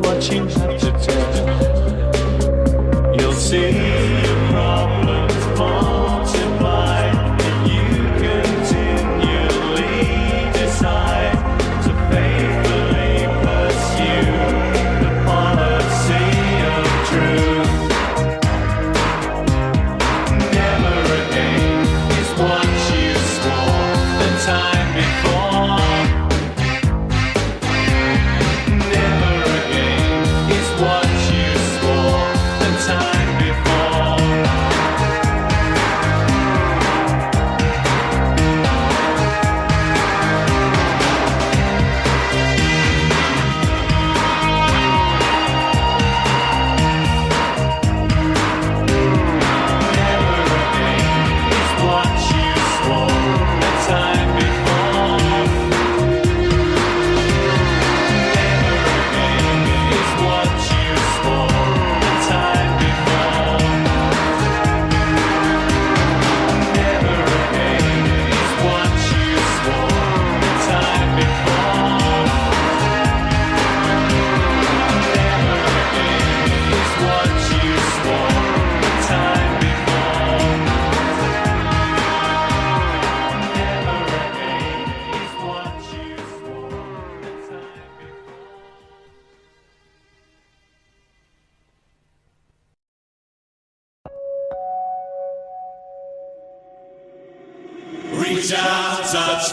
what you have to tell. You'll see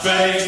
touch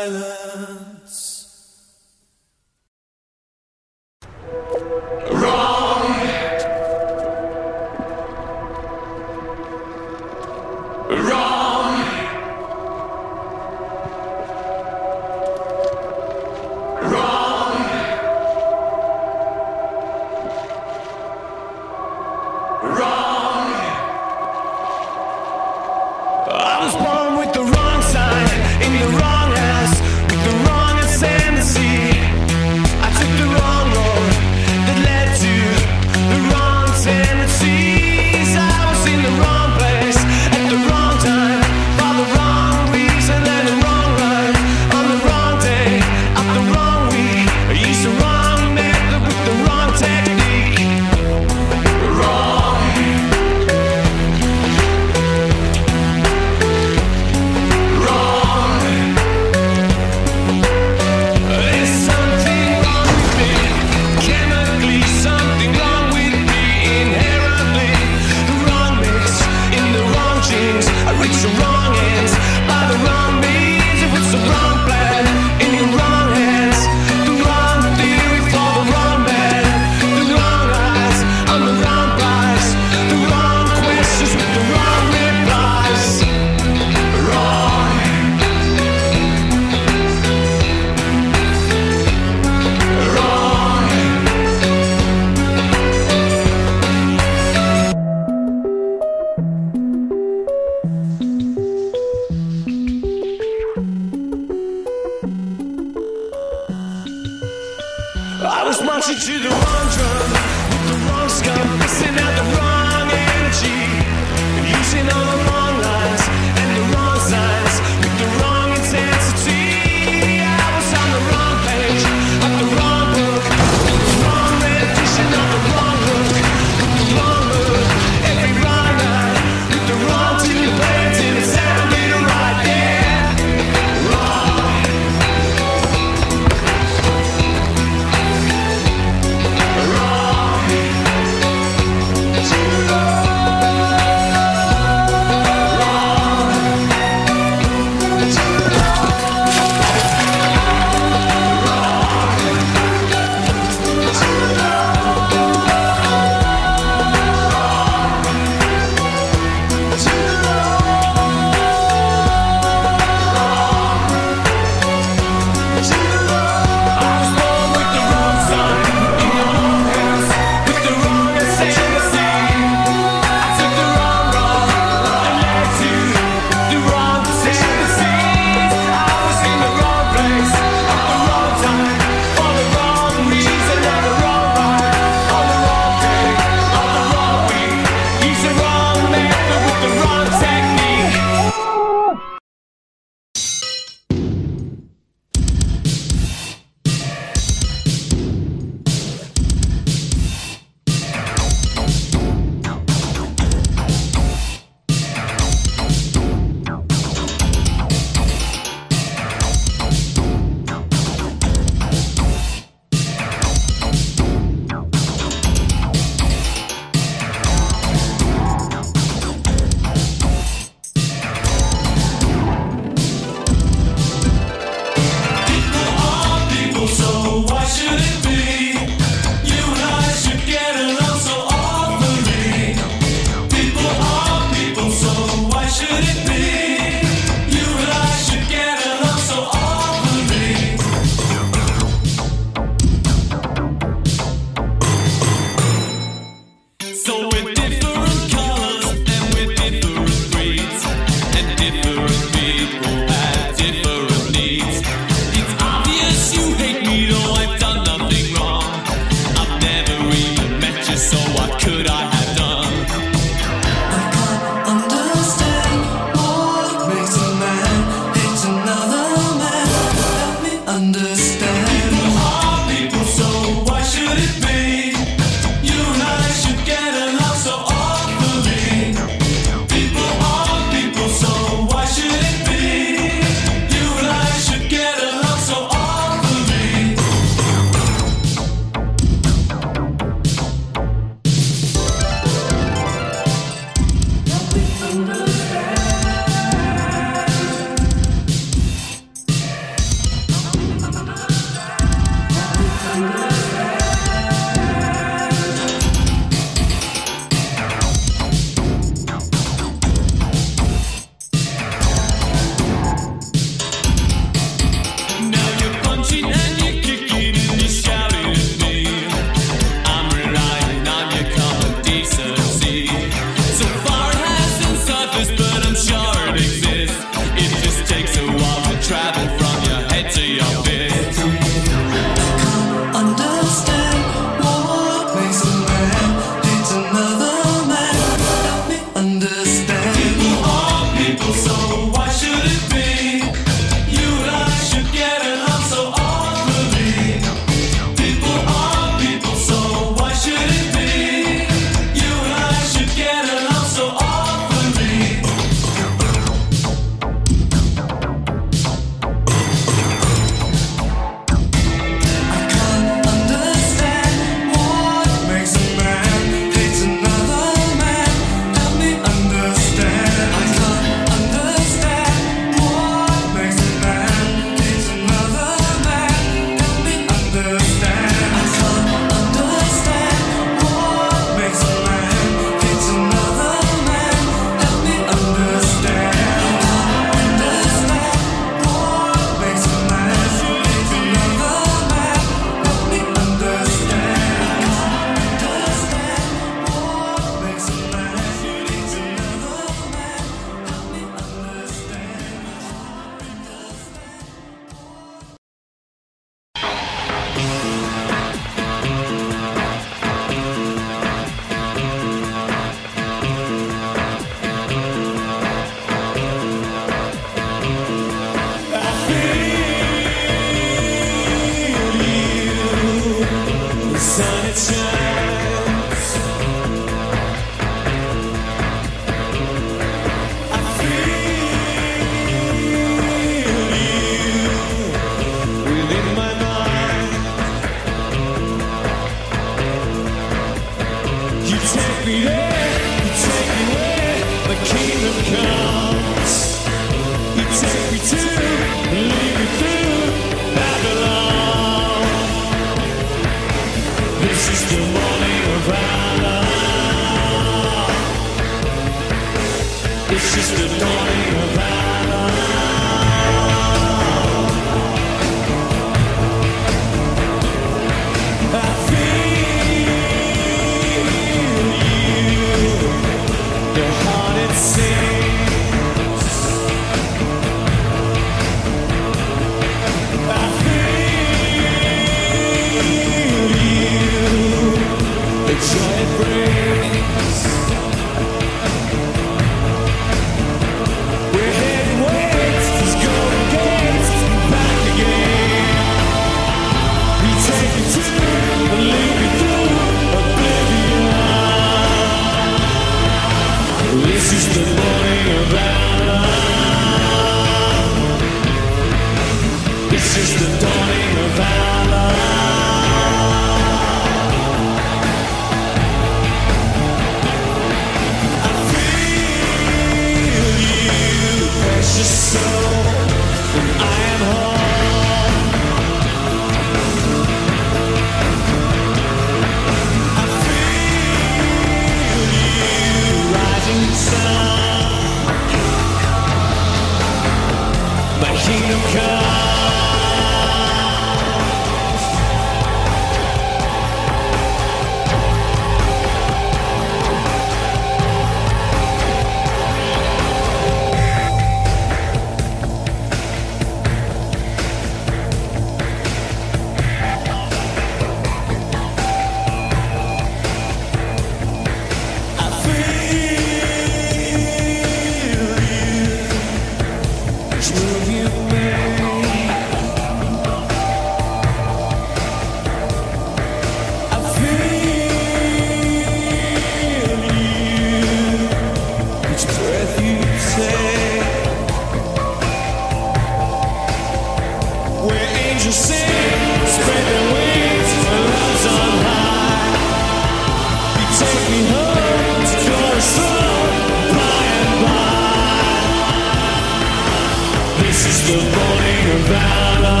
This is the morning of valor.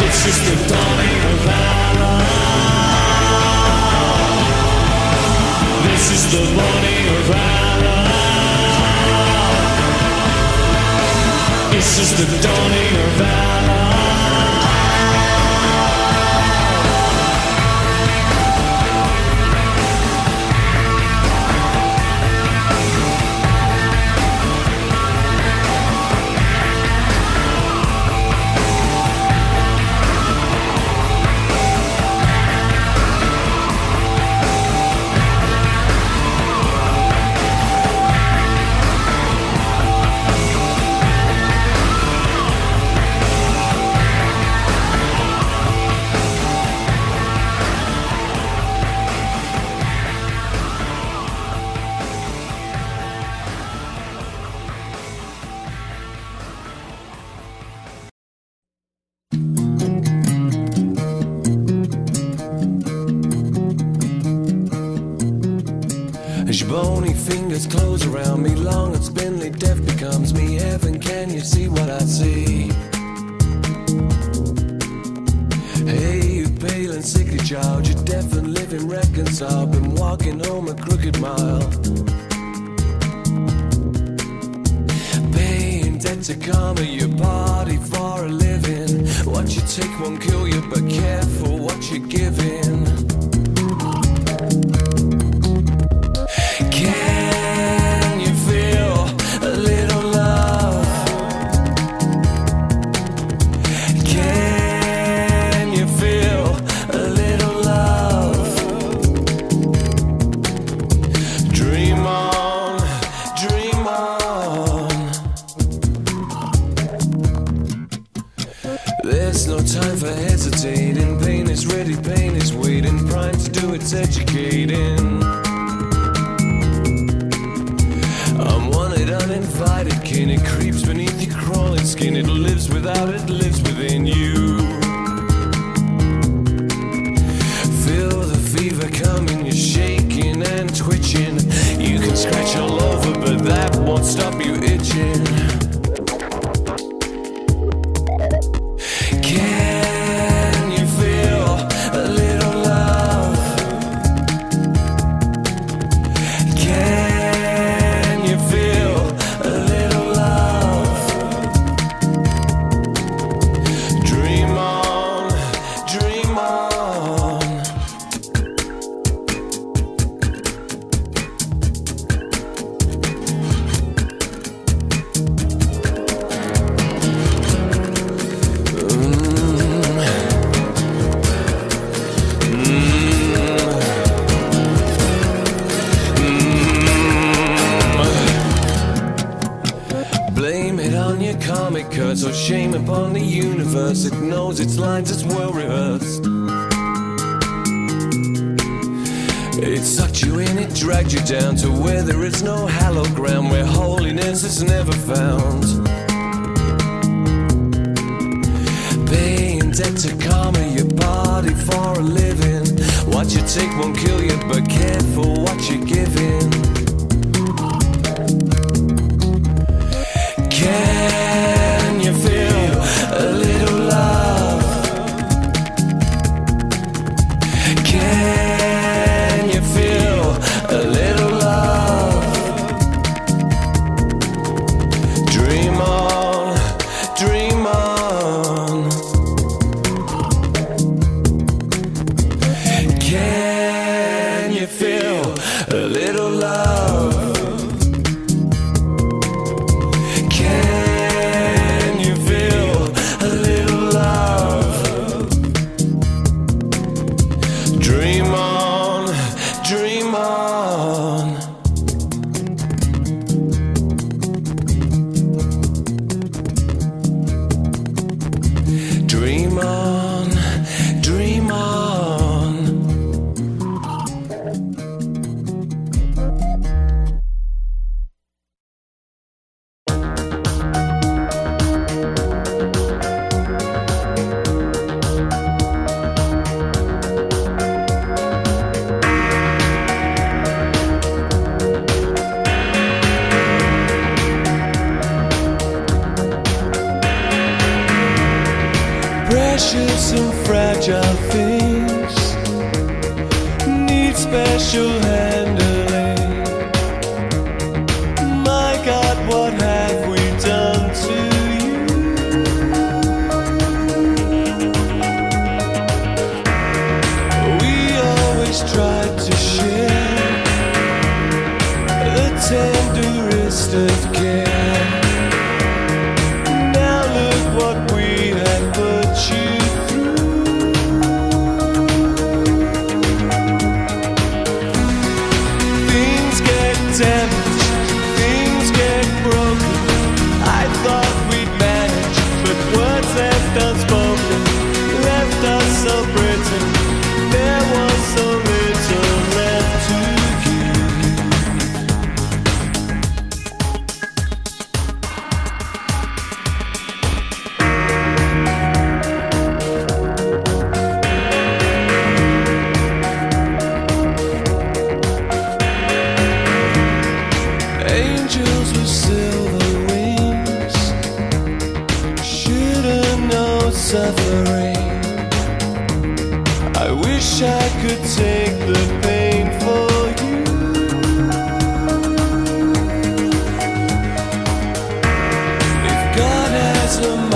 This the dawning of valor. This is the morning of valor. The dawning of valor. As your bony fingers close around me, long and spindly death becomes me. Heaven, can you see what I see? Hey, you pale and sickly child, you're deaf and living reconciled. Been walking home a crooked mile. Paying debt to karma, you party for a living. What you take won't kill you, but careful what you're giving. Its. I'm wanted, uninvited kin. It creeps beneath your crawling skin. It lives without, it Blame it on your comic curse or shame upon the universe. It knows its lines, it's well rehearsed. It sucked you in, it dragged you down to where there is no hallowed ground, where holiness is never found. Paying debt to karma, your body for a living. What you take won't kill you, but careful what you're giving. Tenderest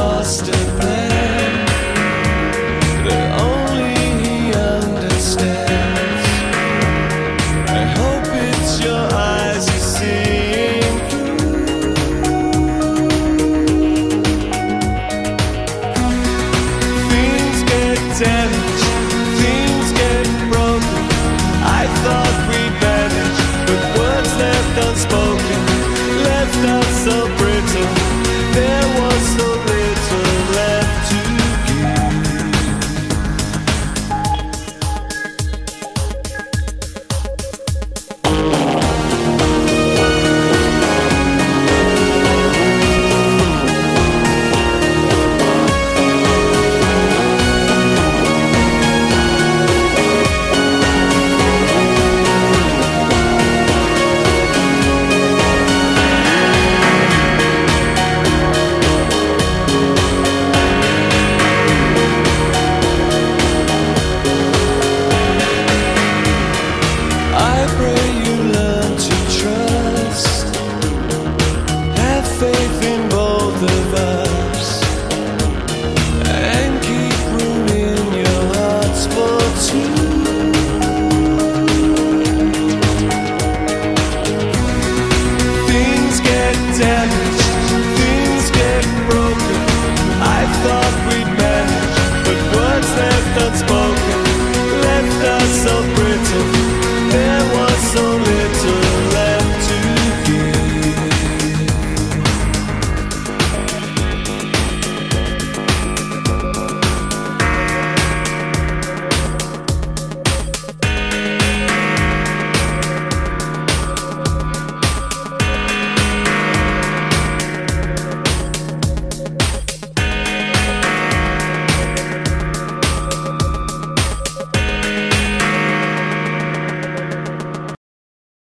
lost